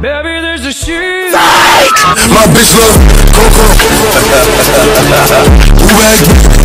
Baby, there's a shoe. My bitch love Coco. Who?